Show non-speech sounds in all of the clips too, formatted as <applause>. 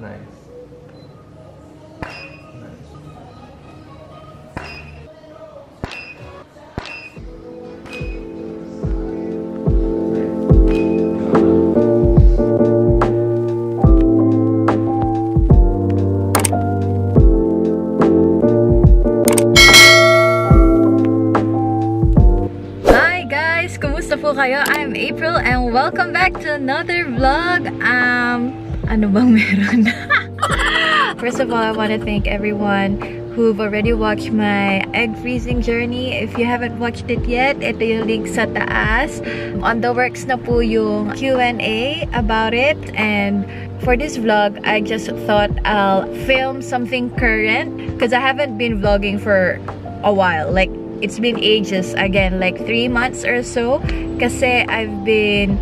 Nice. Kayo? I'm April and welcome back to another vlog. Um, ano bang meron? <laughs> First of all, I want to thank everyone who've already watched my egg freezing journey. If you haven't watched it yet, ito yung link sa taas. On the works na po yung Q&A about it and for this vlog, I just thought I'll film something current because I haven't been vlogging for a while. Like, it's been ages again like three months or so kasi I've been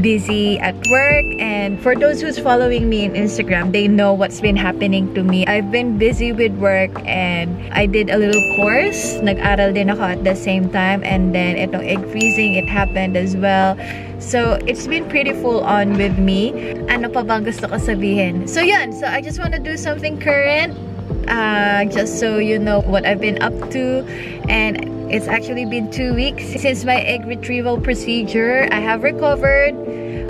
busy at work. And for those who's following me in Instagram they know what's been happening to me. I've been busy with work and I did a little course. Nag-aral din ako at the same time. And then itong egg freezing it happened as well. So it's been pretty full on with me. Ano pa bang gusto ko sabihin? So yun. So I just want to do something current uh, just so you know what I've been up to. And it's actually been two weeks since my egg retrieval procedure. I have recovered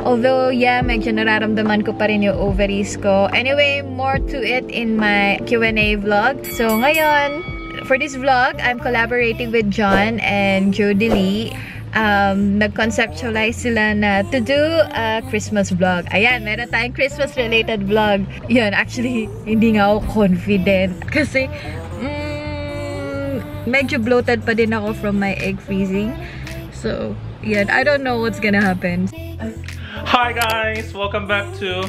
although yeah medyo nararamdaman ko pa rin yung ovaries ko anyway more to it in my Q&A vlog so ngayon for this vlog I'm collaborating with John and Jody Lee um, nag-conceptualize sila na to do a Christmas vlog. Ayan, meron tayong Christmas-related vlog. Yun, actually, hindi nga ako confident. <laughs> Kasi, mm, medyo bloated pa din ako from my egg freezing. So, yun, I don't know what's gonna happen. Hi guys! Welcome back to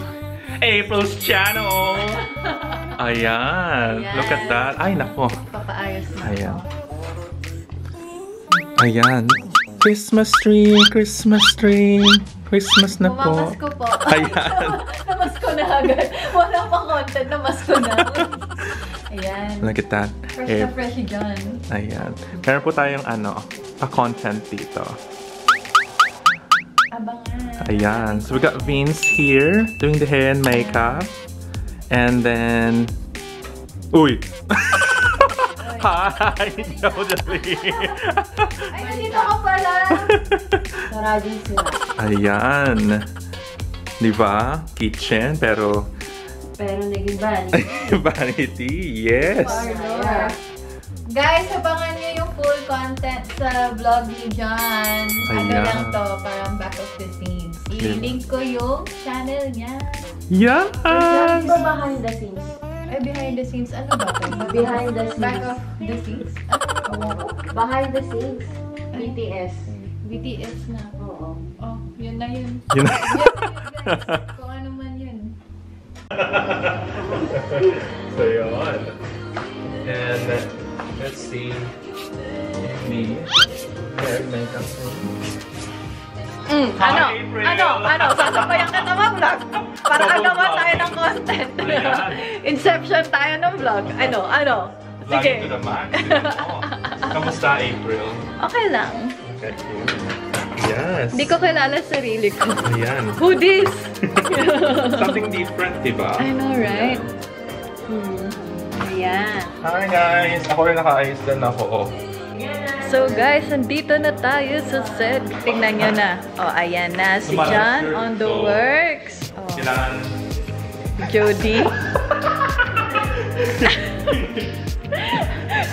April's channel! Ayan. Look at that. Ay, nako. Papaayos na. Ayan. Ayan. Christmas tree, Christmas tree. Christmas na po. Pumamas ko po. <laughs> Ayan. <laughs> namas ko na agad. Wala pa content, namas ko na. Ayan. Look at that. Fresh Eh, na fresh dyan. Ayan. Meron po tayong ano, pa-content dito. Abangan. Ayan. So we got Vince here doing the hair and makeup. And then... Uy! <laughs> Hi! Jodelie! Ay, nandito ka pala! Maraming sila. Ayan. Di ba? Kitchen, pero Pero naging bali. <laughs> vanity. Yes! Parlor. Guys, abangan nyo yung full content sa vlog ni John. Ano lang to, parang back of the scenes. I-link ko yung channel niya. Yes! Di ba behind the scenes? Ay, behind the scenes, ano ba? <laughs> Behind the Back scenes. of the scenes? Behind the scenes. BTS. BTS na. Oo. Oh, yun na yun. Yun. Na yun, guys. Kung ano man yun. <laughs> so yun. And let's see. Me. Hair, makeup. Mm, ano? April. Ano? Ano? Sasabayan ka naman vlog. Para vlog. tayo ng content. Inception tayo ng vlog. Ano? Ano? Sige. to the max. Kamusta, April? Okay lang. Okay. Yes. Hindi ko kilala sarili ko. Ayan. Who this? <laughs> Something different, di ba? I know, right? Hmm. Ayan. Hi guys! Ako rin nakaayos din ako. So guys, nandito na tayo sa set. Tingnan nyo na. Oh, ayan na. Si John on the works. Oh, Kailangan... Jody. <laughs>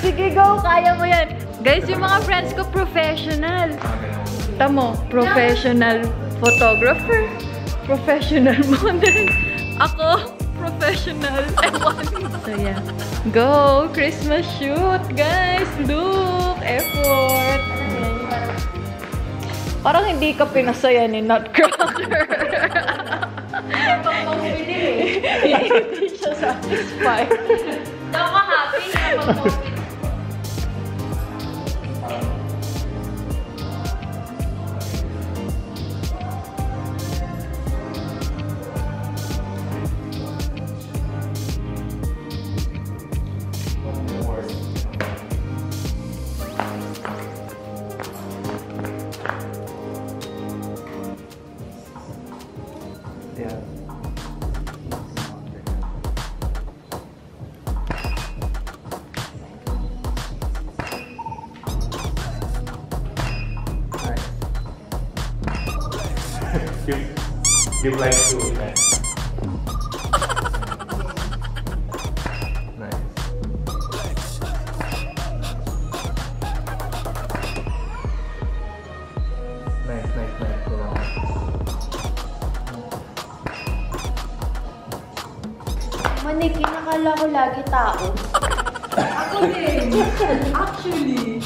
Sige, go. Kaya mo yan. Guys, yung mga friends ko, professional. Tamo, professional photographer, professional <laughs> model. Ako, professional ewan. <laughs> So yeah. Go! Christmas shoot, guys! Look! Effort! Parang hindi ka pinasaya ni Nutcracker. hindi siya satisfied. Nakaka-happy na mag-movie. Give like to okay. Nice. Nice, nice, nice. Relax. Maniki, nakala ko lagi tao. Ako din. Actually.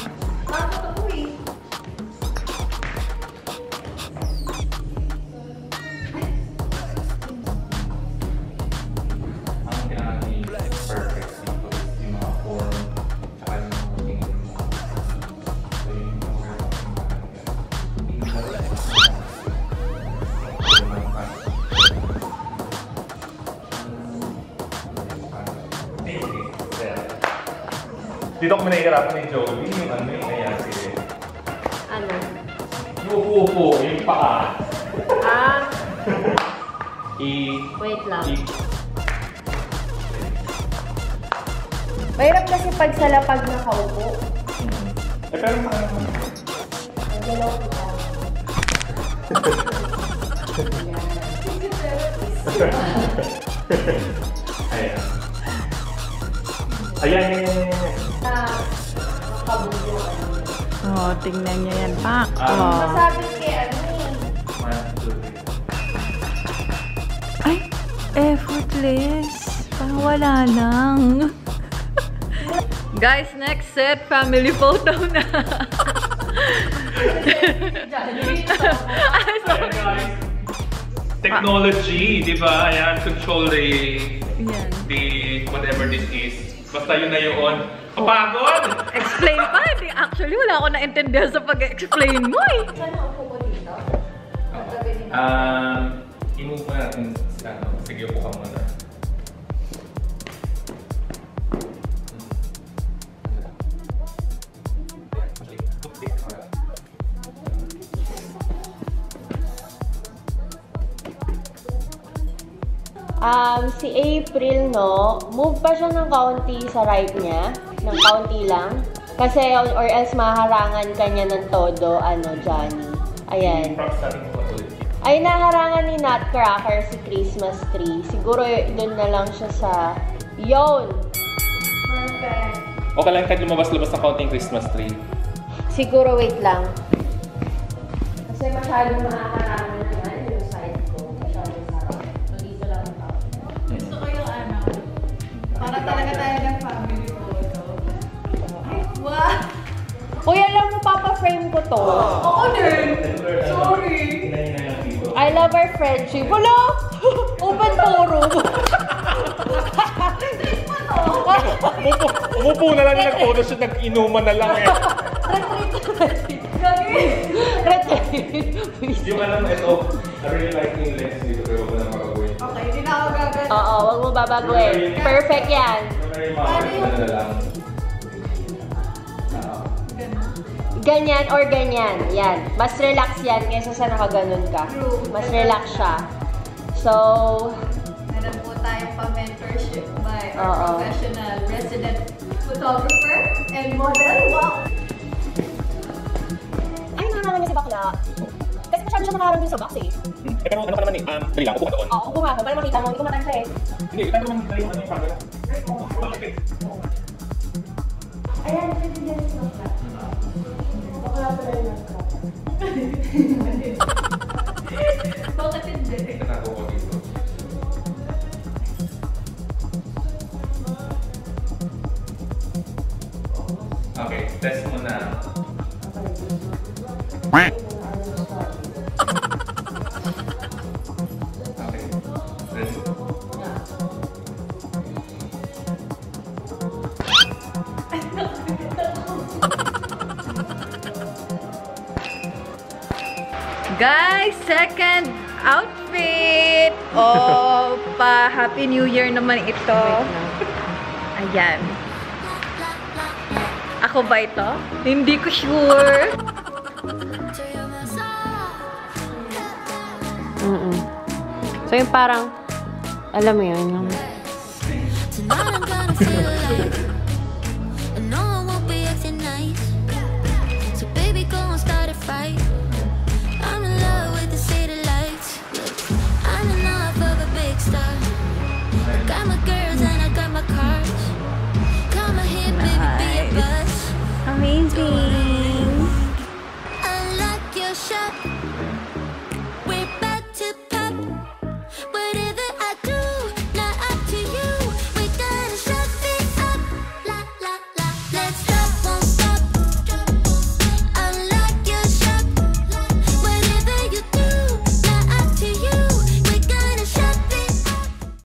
Dito ko nahihirapan ni Joey, yung ano yung kaya sige. Ano? Yung upo, yung paa. Ah, I... wait lang. I... Mahirap kasi pag sa lapag nakaupo. Eh, pero ano Ang galaw kita. <laughs> Ayan. Ayan, ayan, ayan, ayan. Oh, tingnan niya yan, Pak. Ah. Oh. Masabit kay ano eh. Ay, effortless. Parang wala lang. Guys, next set, family photo na. Ay, sorry. Technology, di ba? Ayan, control the, Yan. the whatever this is. Basta yun na yun. Kapagod! Explain pa. Hindi, actually, wala ako naintindihan sa pag-explain mo eh. Saan ako po dito? Um, i-move mo natin sa ano. Sige, upo ka muna. Um, si April, no, move pa siya ng kaunti sa right niya. Ng kaunti lang. Kasi, or, else maharangan ka niya ng todo, ano, Johnny. Ayan. Ay, naharangan ni Nutcracker si Christmas tree. Siguro doon na lang siya sa... Yon! Perfect. Okay lang kahit lumabas-labas ng kaunting Christmas tree. Siguro wait lang. Kasi masyadong mahaharangan talaga tayo ng family photo. Ay, wow! Uy, alam mo, papa-frame ko to. Ako din! Sorry! I love our friendship. Hello! <laughs> Open forum. Umupo, umupo na lang yung nag-photoshoot, nag-inuman na lang eh. yung alam mo, ito, I really like yung lens dito, pero ko na makagawin. Okay, hindi na ako gagawin. Oo, wag mo babaguhin. Perfect yan. Na yung Ganyan or ganyan. Yan. Mas relax yan kaysa sa nakaganon ka. True. Mas relax siya. So, Meron po tayong pa-mentorship by our Oo. professional resident photographer and model. Wow! ay, nanaman niya si Bakla. Kasi masyado siya nakaharang din sa box eh. Eh, pero ano ka naman eh, um, dali lang, upo ka doon. Oo, upo nga ako. Para makita mo, hindi ko matanda eh. Hindi, ito naman dali yung ano yung camera. Ayan, pwede dyan si Bakla. Bakla pala yung nagka. <laughs> Guys, second outfit! Oh, pa Happy New Year naman ito. Ayan. Ako ba ito? Hindi ko sure. Mm So yung parang, alam mo yun, yung...